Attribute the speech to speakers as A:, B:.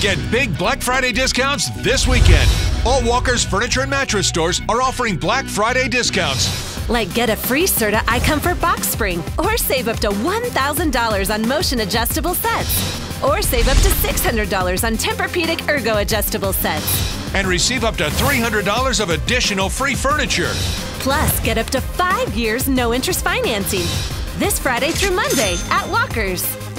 A: Get big Black Friday discounts this weekend. All Walker's furniture and mattress stores are offering Black Friday discounts.
B: Like get a free Serta iComfort box spring, or save up to $1,000 on motion adjustable sets, or save up to $600 on Tempur-Pedic Ergo adjustable sets.
A: And receive up to $300 of additional free furniture.
B: Plus, get up to five years no interest financing. This Friday through Monday at Walker's.